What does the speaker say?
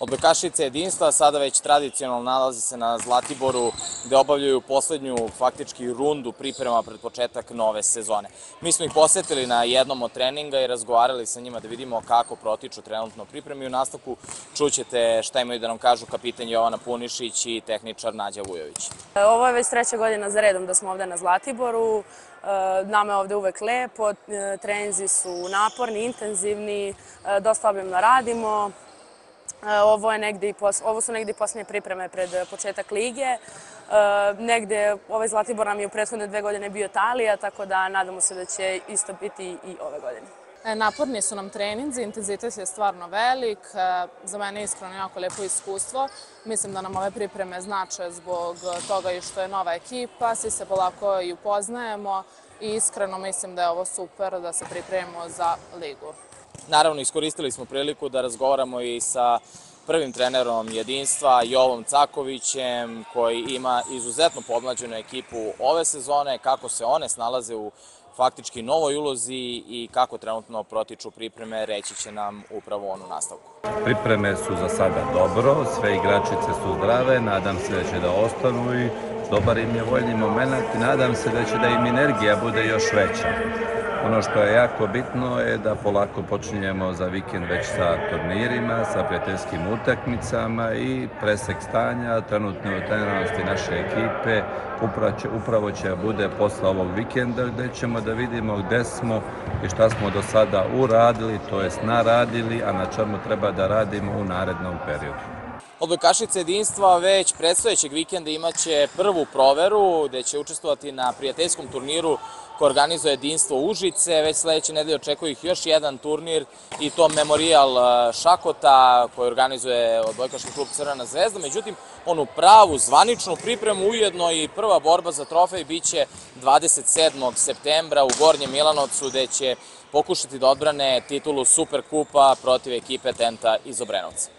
Odbojkašice jedinstva sada već tradicionalno nalazi se na Zlatiboru gde obavljaju poslednju faktički rundu priprema pred početak nove sezone. Mi smo ih posetili na jednom od treninga i razgovarali sa njima da vidimo kako protiču trenutno pripreme i u nastavku čućete šta imaju da nam kažu kapitan Jovana Punišić i tehničar Nađa Vujović. Ovo je već treća godina za redom da smo ovde na Zlatiboru. E, Nama je ovde uvek lepo, e, treninzi su naporni, intenzivni, e, dosta obimno radimo. E, Ovo, je negde i pos, ovo su negde i posljednje pripreme pred početak lige. E, Negde, ovaj Zlatibor nam je u prethodne dve godine bio Italija, tako da nadamo se da će isto biti i ove godine. E, Naporni su nam treninzi, intenzitet je stvarno velik, e, za mene je iskreno jako lepo iskustvo. Mislim da nam ove pripreme znače zbog toga i što je nova ekipa, svi se polako i upoznajemo i iskreno mislim da je ovo super da se pripremimo za ligu. Naravno, iskoristili smo priliku da razgovaramo i sa prvim trenerom jedinstva, Jovom Cakovićem, koji ima izuzetno podmlađenu ekipu ove sezone, kako se one snalaze u faktički novoj ulozi i kako trenutno protiču pripreme, reći će nam upravo on u nastavku. Pripreme su za sada dobro, sve igračice su zdrave, nadam se da će da ostanu i dobar im je voljni moment i nadam se da će da im energija bude još veća. Ono što je jako bitno je da polako počinjemo za vikend već sa turnirima, sa prijateljskim utakmicama i presek stanja, trenutne utrenanosti naše ekipe upravo će, bude posle ovog vikenda gde ćemo da vidimo gde smo i šta smo do sada uradili, to jest naradili, a na čemu treba da radimo u narednom periodu. Odbojkašice jedinstva već predstojećeg vikenda imaće prvu proveru gde će učestvovati na prijateljskom turniru koji organizuje jedinstvo Užice. Već sledeće nedelje očekuje ih još jedan turnir i to Memorial Šakota koji organizuje odbojkaški klub Crvena zvezda. Međutim, onu pravu zvaničnu pripremu ujedno i prva borba za trofej biće 27. septembra u Gornjem Milanovcu gde će pokušati da odbrane titulu Superkupa protiv ekipe Tenta iz Obrenovca.